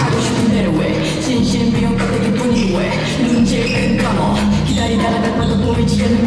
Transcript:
가고 싶은 대로 왜 진심 비용 껍데기 뿐이 왜 눈질 끈 감어. 기다리다가 날 봐도 보이지 않는